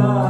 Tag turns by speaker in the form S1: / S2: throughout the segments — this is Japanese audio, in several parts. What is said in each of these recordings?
S1: God.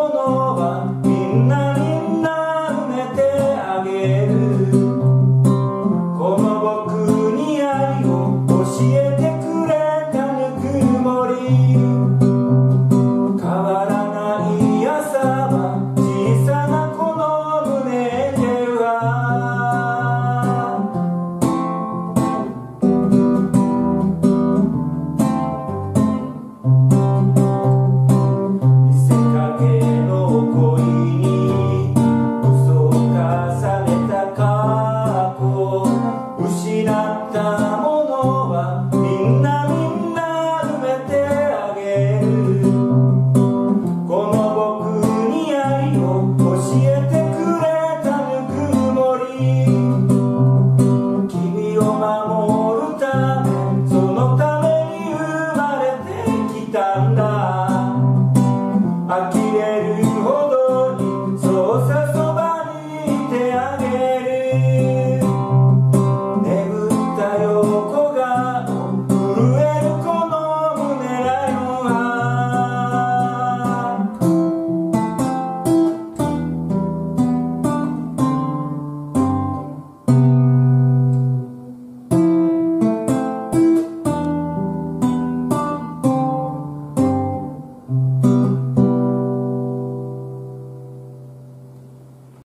S1: あき呆れるほどにそうさそばにいてあげる。